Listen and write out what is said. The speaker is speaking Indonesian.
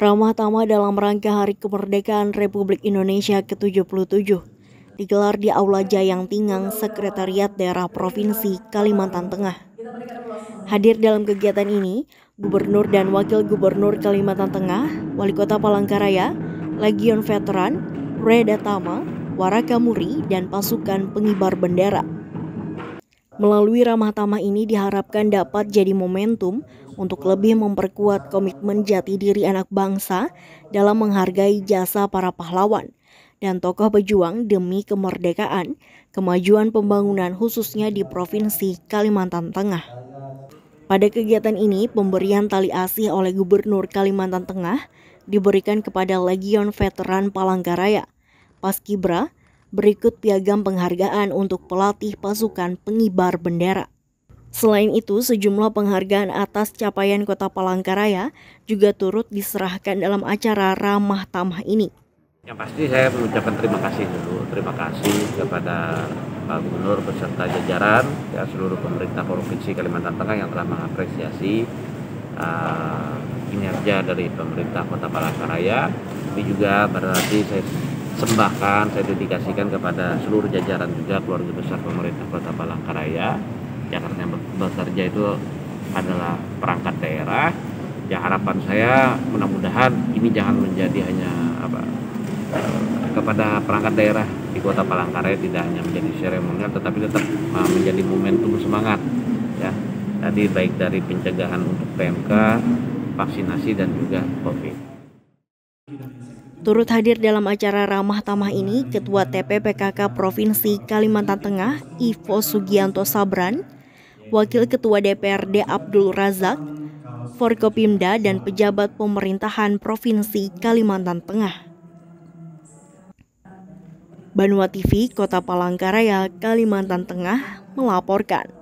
Ramah tamah dalam rangka Hari Kemerdekaan Republik Indonesia ke-77 digelar di Aula Jayang Tingang, Sekretariat Daerah Provinsi Kalimantan Tengah. Hadir dalam kegiatan ini, Gubernur dan Wakil Gubernur Kalimantan Tengah, Wali Kota Palangkaraya, Legion Veteran, Reda Tama, Warakamuri, dan pasukan pengibar bendera. Melalui ramah tamah ini diharapkan dapat jadi momentum untuk lebih memperkuat komitmen jati diri anak bangsa dalam menghargai jasa para pahlawan dan tokoh pejuang demi kemerdekaan, kemajuan pembangunan khususnya di Provinsi Kalimantan Tengah. Pada kegiatan ini, pemberian tali asih oleh Gubernur Kalimantan Tengah diberikan kepada Legion Veteran Palangkaraya, Paskibra, berikut piagam penghargaan untuk pelatih pasukan pengibar bendera. Selain itu, sejumlah penghargaan atas capaian Kota Palangkaraya juga turut diserahkan dalam acara ramah tamah ini. Yang pasti saya mengucapkan terima kasih dulu, terima kasih kepada Pak Gubernur beserta jajaran ya seluruh pemerintah Provinsi Kalimantan Tengah yang telah mengapresiasi uh, kinerja dari pemerintah Kota Palangkaraya. Ini juga berarti saya sembahkan, saya dedikasikan kepada seluruh jajaran juga keluarga besar pemerintah Kota Palangkaraya Jakarta yang bekerja itu adalah perangkat daerah ya harapan saya mudah-mudahan ini jangan menjadi hanya apa kepada perangkat daerah di kota Palangkaraya tidak hanya menjadi seremonial tetapi tetap uh, menjadi momentum semangat ya tadi baik dari pencegahan untuk PMK vaksinasi dan juga COVID. Turut hadir dalam acara ramah tamah ini Ketua TPPKK Provinsi Kalimantan Tengah Ivo Sugianto Sabran, Wakil Ketua DPRD Abdul Razak, Forkopimda dan pejabat pemerintahan Provinsi Kalimantan Tengah. Banua TV, Kota Palangkaraya, Kalimantan Tengah, melaporkan.